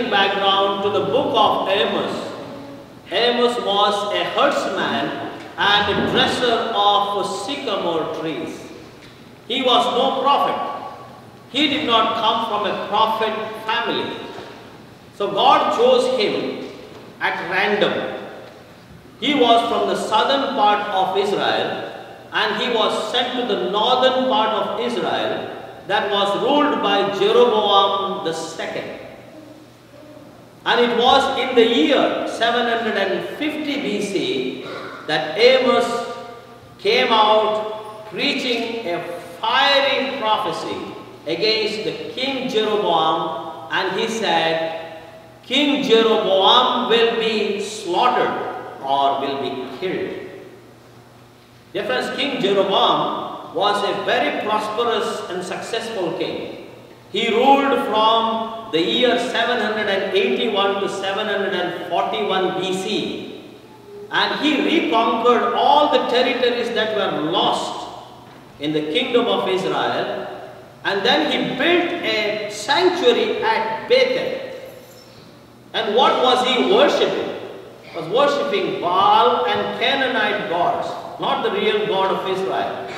Interesting background to the book of Amos. Amos was a herdsman and a dresser of sycamore trees. He was no prophet. He did not come from a prophet family. So God chose him at random. He was from the southern part of Israel and he was sent to the northern part of Israel that was ruled by Jeroboam the second. And it was in the year 750 BC that Amos came out preaching a fiery prophecy against the king Jeroboam and he said, King Jeroboam will be slaughtered or will be killed. Dear friends, King Jeroboam was a very prosperous and successful king. He ruled from the year 781 to 741 BC and he reconquered all the territories that were lost in the kingdom of Israel and then he built a sanctuary at Bethel. And what was he worshipping? Was worshipping Baal and Canaanite gods, not the real God of Israel.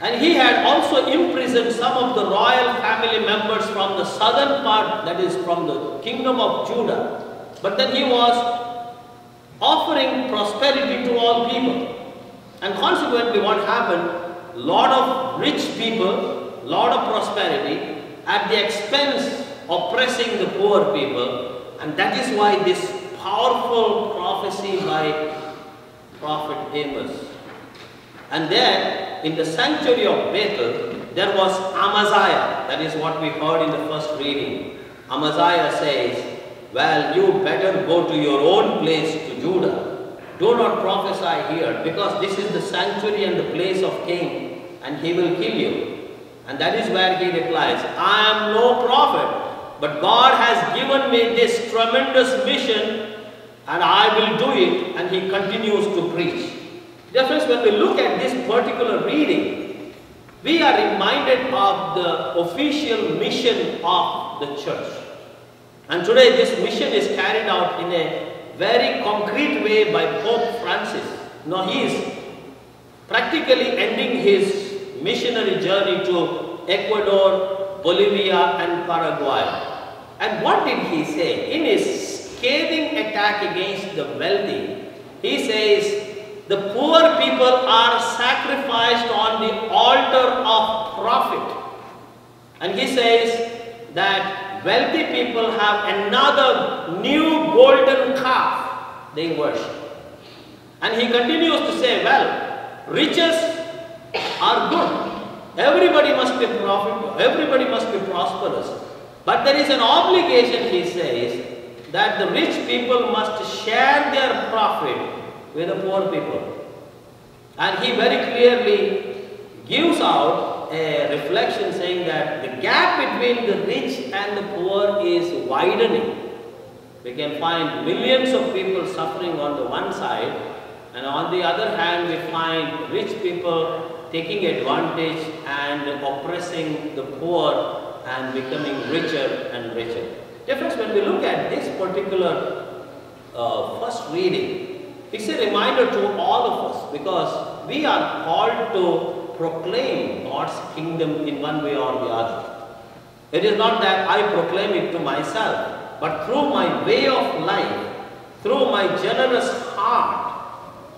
And he had also imprisoned some of the royal family members from the southern part, that is from the kingdom of Judah. But then he was offering prosperity to all people. And consequently what happened, lot of rich people, lot of prosperity at the expense of oppressing the poor people. And that is why this powerful prophecy by prophet Amos. And there, in the sanctuary of Bethel, there was Amaziah. That is what we heard in the first reading. Amaziah says, Well, you better go to your own place to Judah. Do not prophesy here, because this is the sanctuary and the place of king, and he will kill you. And that is where he replies, I am no prophet, but God has given me this tremendous mission, and I will do it. And he continues to preach. Dear friends, when we look at this particular reading, we are reminded of the official mission of the church. And today this mission is carried out in a very concrete way by Pope Francis. Now he is practically ending his missionary journey to Ecuador, Bolivia and Paraguay. And what did he say? In his scathing attack against the wealthy, he says, the poor people are sacrificed on the altar of profit. And he says that wealthy people have another new golden calf they worship. And he continues to say, well, riches are good. Everybody must be profitable. Everybody must be prosperous. But there is an obligation, he says, that the rich people must share their profit with the poor people. And he very clearly gives out a reflection saying that the gap between the rich and the poor is widening. We can find millions of people suffering on the one side and on the other hand we find rich people taking advantage and oppressing the poor and becoming richer and richer. Difference when we look at this particular uh, first reading, it's a reminder to all of us because we are called to proclaim God's kingdom in one way or the other. It is not that I proclaim it to myself, but through my way of life, through my generous heart,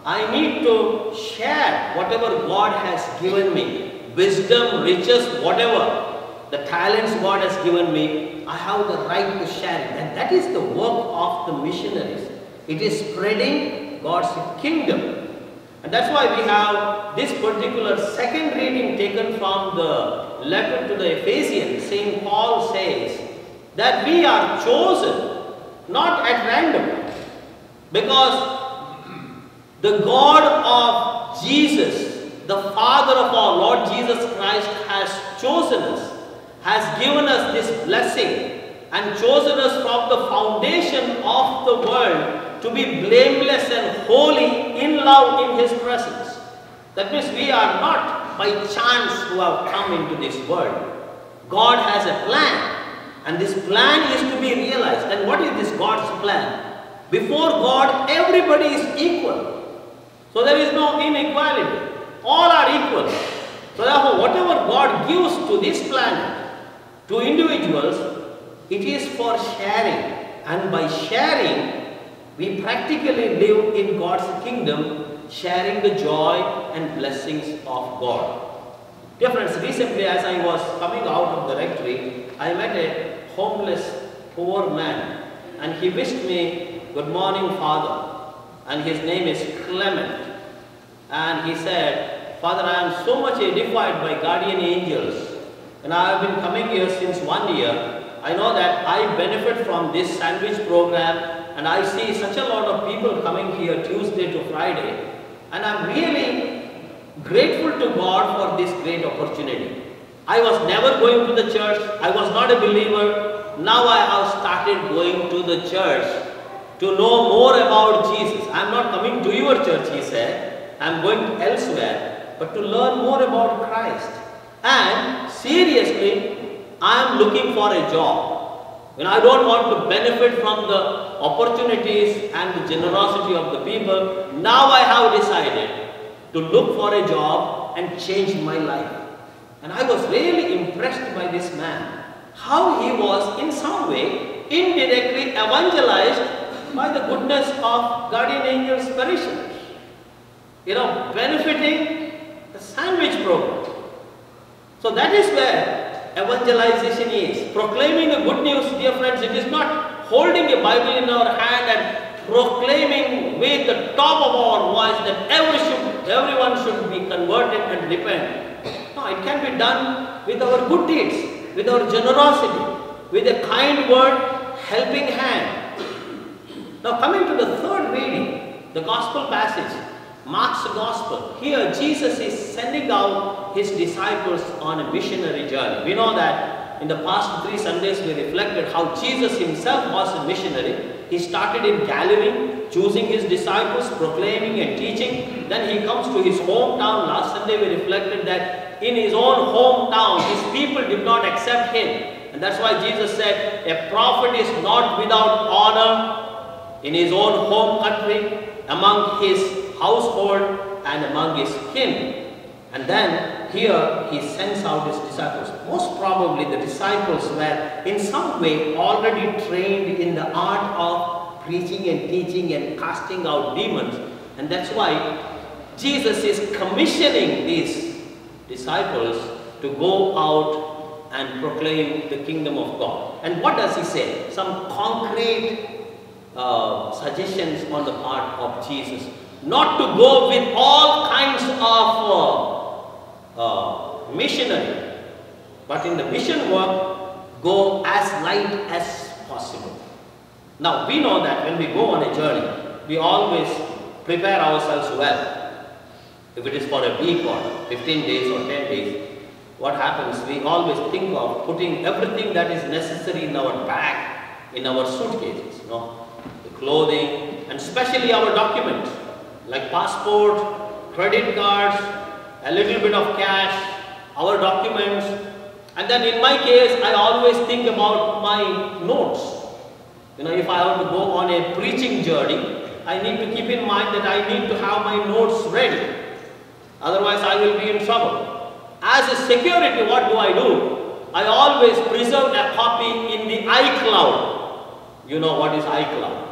I need to share whatever God has given me, wisdom, riches, whatever, the talents God has given me, I have the right to share it. And that is the work of the missionaries. It is spreading God's kingdom. And that's why we have this particular second reading taken from the letter to the Ephesians. St. Paul says that we are chosen not at random because the God of Jesus, the Father of our Lord Jesus Christ has chosen us, has given us this blessing and chosen us from the foundation of the world to be blameless and holy in love in His presence. That means we are not by chance who have come into this world. God has a plan And this plan is to be realized. And what is this God's plan? Before God, everybody is equal. So there is no inequality. All are equal. So therefore, whatever God gives to this planet, to individuals, it is for sharing. And by sharing, we practically live in God's kingdom, sharing the joy and blessings of God. Dear friends, recently as I was coming out of the rectory, I met a homeless poor man and he wished me good morning father and his name is Clement and he said, Father I am so much edified by guardian angels and I have been coming here since one year. I know that I benefit from this sandwich program and I see such a lot of people coming here Tuesday to Friday and I'm really grateful to God for this great opportunity. I was never going to the church. I was not a believer. Now I have started going to the church to know more about Jesus. I am not coming to your church, he said. I am going elsewhere, but to learn more about Christ. And seriously, I am looking for a job. When I don't want to benefit from the opportunities and the generosity of the people, now I have decided to look for a job and change my life. And I was really impressed by this man, how he was in some way indirectly evangelized by the goodness of guardian angels parishioners. You know, benefiting the sandwich program. So that is where evangelization is. Proclaiming the good news, dear friends, it is not holding a Bible in our hand and proclaiming with the top of our voice that every should, everyone should be converted and repent. No, it can be done with our good deeds, with our generosity, with a kind word, helping hand. Now coming to the third reading, the gospel passage, Mark's gospel. Here Jesus is sending out his disciples on a missionary journey. We know that in the past three Sundays we reflected how Jesus himself was a missionary he started in Galilee, choosing his disciples, proclaiming and teaching. Then he comes to his hometown. Last Sunday we reflected that in his own hometown, his people did not accept him. And that's why Jesus said, a prophet is not without honor in his own home country, among his household, and among his kin. And then here he sends out his disciples. Most probably the disciples were in some way already trained in the art of preaching and teaching and casting out demons. And that's why Jesus is commissioning these disciples to go out and proclaim the kingdom of God. And what does he say? Some concrete uh, suggestions on the part of Jesus. Not to go with all kinds of uh, uh, missionary. But in the mission work, go as light as possible. Now, we know that when we go on a journey, we always prepare ourselves well. If it is for a week or 15 days or 10 days, what happens? We always think of putting everything that is necessary in our bag, in our suitcases, you know, the clothing, and especially our documents, like passport, credit cards, a little bit of cash, our documents, and then in my case, I always think about my notes. You know, if I want to go on a preaching journey, I need to keep in mind that I need to have my notes ready. Otherwise, I will be in trouble. As a security, what do I do? I always preserve a copy in the iCloud. You know what is iCloud.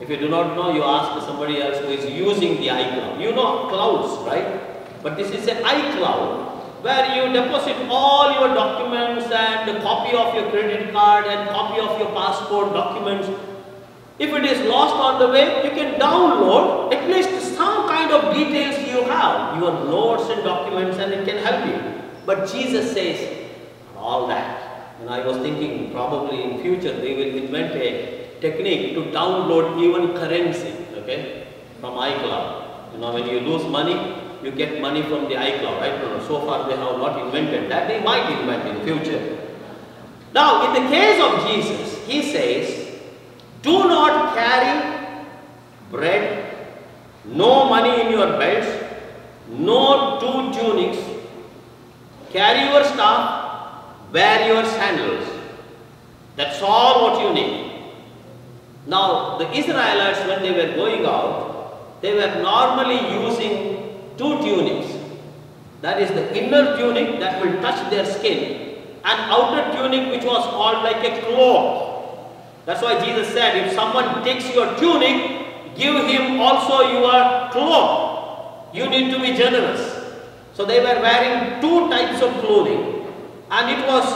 If you do not know, you ask somebody else who is using the iCloud. You know clouds, right? But this is an iCloud where you deposit all your documents and a copy of your credit card and copy of your passport documents. If it is lost on the way, you can download at least some kind of details you have, your notes and documents and it can help you. But Jesus says, all that. And I was thinking probably in future they will invent a technique to download even currency, okay, from iCloud. You know, when you lose money, you get money from the iCloud, right? So far they have not invented that. They might invent in future. Now, in the case of Jesus, he says, do not carry bread, no money in your belts, no two tunics, carry your staff, wear your sandals. That's all what you need. Now, the Israelites, when they were going out, they were normally using two tunics. That is the inner tunic that will touch their skin and outer tunic which was called like a cloak. That's why Jesus said, if someone takes your tunic, give him also your cloak. You need to be generous. So they were wearing two types of clothing and it was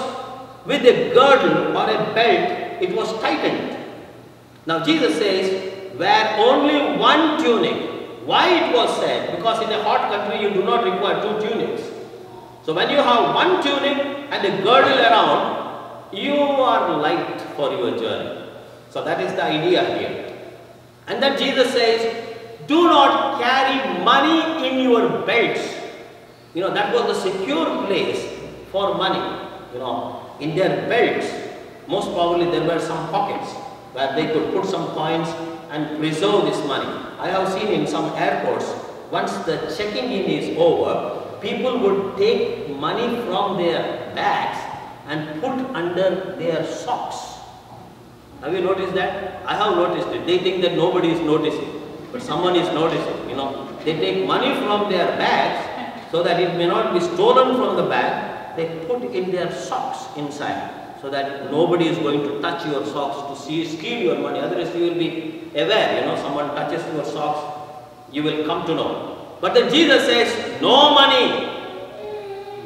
with a girdle or a belt, it was tightened. Now Jesus says, wear only one tunic. Why it was said? Because in a hot country you do not require two tunics. So when you have one tunic and a girdle around, you are light for your journey. So that is the idea here. And then Jesus says, do not carry money in your belts. You know, that was the secure place for money. You know, in their belts, most probably there were some pockets where they could put some coins and preserve this money. I have seen in some airports, once the checking in is over, people would take money from their bags and put under their socks. Have you noticed that? I have noticed it. They think that nobody is noticing, but someone is noticing, you know. They take money from their bags so that it may not be stolen from the bag. They put in their socks inside so that nobody is going to touch your socks to see, steal your money. Otherwise, you will be aware, you know, someone touches your socks, you will come to know. But then Jesus says, no money,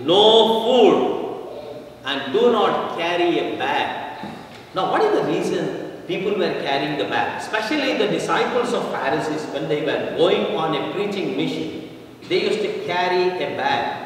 no food, and do not carry a bag. Now, what is the reason people were carrying the bag? Especially the disciples of Pharisees, when they were going on a preaching mission, they used to carry a bag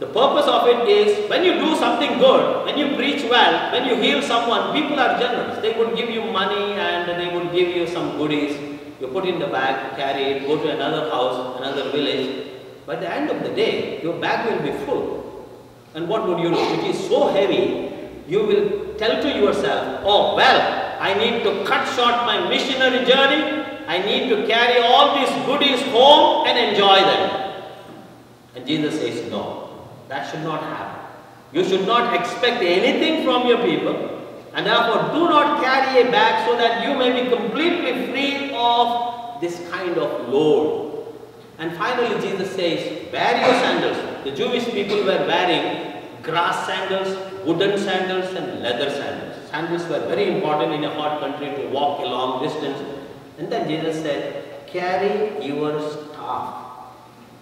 the purpose of it is when you do something good, when you preach well, when you heal someone, people are generous. They would give you money and they would give you some goodies. You put in the bag, carry it, go to another house, another village. By the end of the day, your bag will be full. And what would you do? It is so heavy, you will tell to yourself, oh well, I need to cut short my missionary journey. I need to carry all these goodies home and enjoy them. And Jesus says, no. That should not happen. You should not expect anything from your people and therefore do not carry a bag so that you may be completely free of this kind of load. And finally Jesus says, wear your sandals. The Jewish people were wearing grass sandals, wooden sandals and leather sandals. Sandals were very important in a hot country to walk a long distance. And then Jesus said, carry your staff.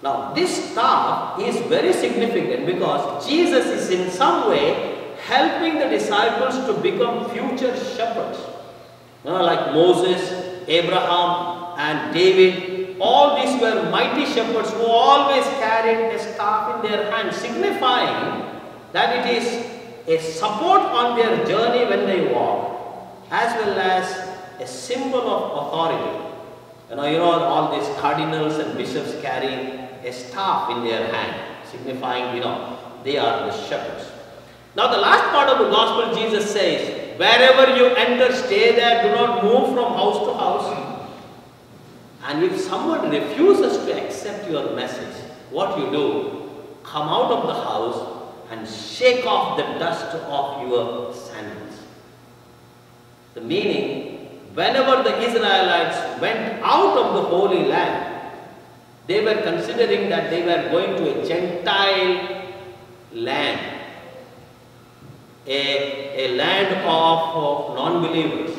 Now this staff is very significant because Jesus is in some way helping the disciples to become future shepherds. You know, like Moses, Abraham and David, all these were mighty shepherds who always carried a staff in their hand, signifying that it is a support on their journey when they walk, as well as a symbol of authority. You know, you know all these cardinals and bishops carry a staff in their hand, signifying, you know, they are the shepherds. Now the last part of the gospel, Jesus says, wherever you enter, stay there, do not move from house to house. And if someone refuses to accept your message, what you do, come out of the house and shake off the dust off your sandals. The meaning, whenever the Israelites went out of the Holy Land, they were considering that they were going to a Gentile land, a, a land of, of non-believers.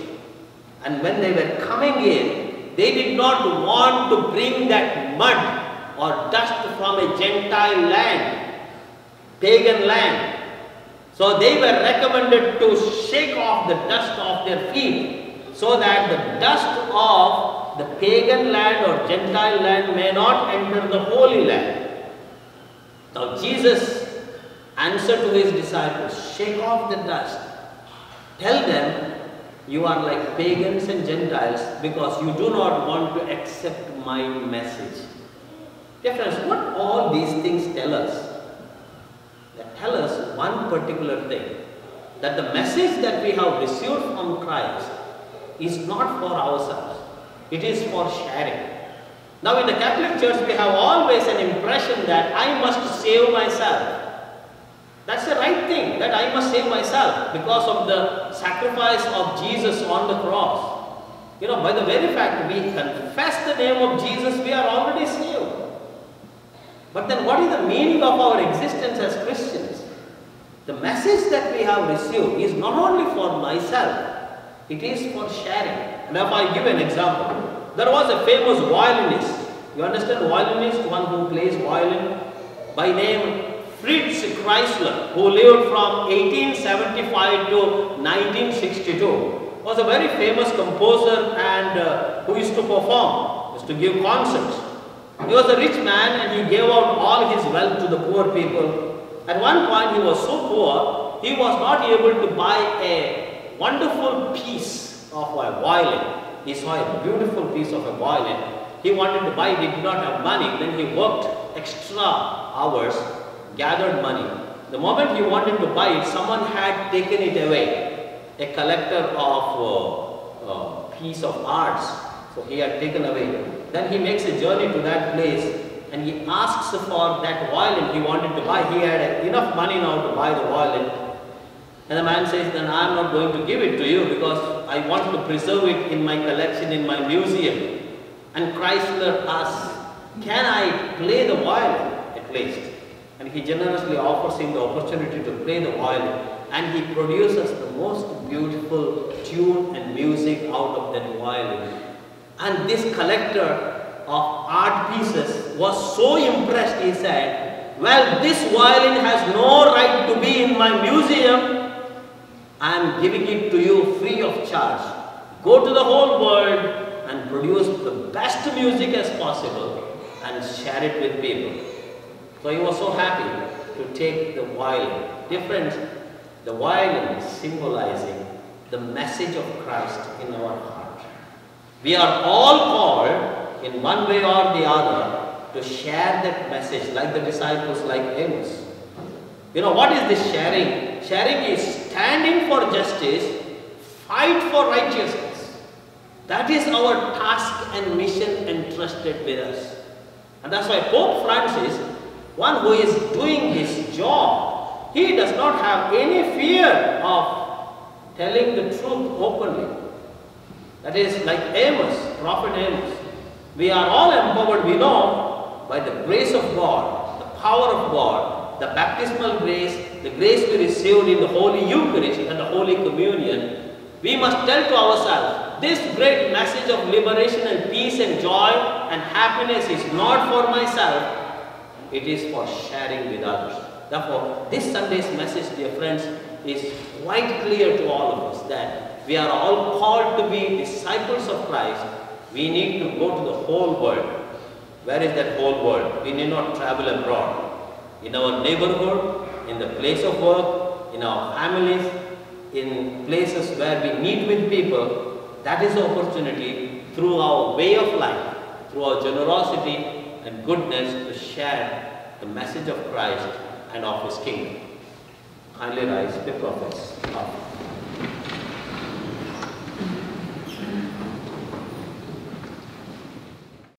And when they were coming in, they did not want to bring that mud or dust from a Gentile land, pagan land. So they were recommended to shake off the dust of their feet so that the dust of the pagan land or Gentile land may not enter the holy land. Now Jesus answered to his disciples, shake off the dust. Tell them you are like pagans and Gentiles because you do not want to accept my message. Dear friends, what all these things tell us? They tell us one particular thing, that the message that we have received from Christ is not for ourselves. It is for sharing. Now in the Catholic Church we have always an impression that I must save myself. That's the right thing that I must save myself because of the sacrifice of Jesus on the cross. You know, by the very fact we confess the name of Jesus, we are already saved. But then what is the meaning of our existence as Christians? The message that we have received is not only for myself, it is for sharing. And if I give an example, there was a famous violinist. You understand violinist, one who plays violin by name Fritz Kreisler, who lived from 1875 to 1962, was a very famous composer and uh, who used to perform, used to give concerts. He was a rich man and he gave out all his wealth to the poor people. At one point he was so poor, he was not able to buy a wonderful piece of a violin. He saw a beautiful piece of a violin. He wanted to buy it, he did not have money. Then he worked extra hours gathered money. The moment he wanted to buy it, someone had taken it away. A collector of uh, uh, piece of arts. So he had taken away. Then he makes a journey to that place and he asks for that violin he wanted to buy. He had enough money now to buy the violin. And the man says, then I am not going to give it to you because I want to preserve it in my collection in my museum. And Kreisler asks, can I play the violin at least? and he generously offers him the opportunity to play the violin and he produces the most beautiful tune and music out of that violin. And this collector of art pieces was so impressed, he said, well, this violin has no right to be in my museum. I am giving it to you free of charge. Go to the whole world and produce the best music as possible and share it with people. So he was so happy to take the violin. Different, the violin symbolizing the message of Christ in our heart. We are all called in one way or the other to share that message like the disciples like Amos. You know what is this sharing? Sharing is standing for justice, fight for righteousness. That is our task and mission entrusted with us. And that's why Pope Francis one who is doing his job, he does not have any fear of telling the truth openly. That is like Amos, Prophet Amos. We are all empowered, we know, by the grace of God, the power of God, the baptismal grace, the grace we received in the Holy Eucharist and the Holy Communion. We must tell to ourselves, this great message of liberation and peace and joy and happiness is not for myself, it is for sharing with others. Therefore, this Sunday's message, dear friends, is quite clear to all of us that we are all called to be disciples of Christ. We need to go to the whole world. Where is that whole world? We need not travel abroad. In our neighborhood, in the place of work, in our families, in places where we meet with people, that is the opportunity through our way of life, through our generosity, and goodness to share the message of Christ and of His kingdom. Kindly rise, the prophets.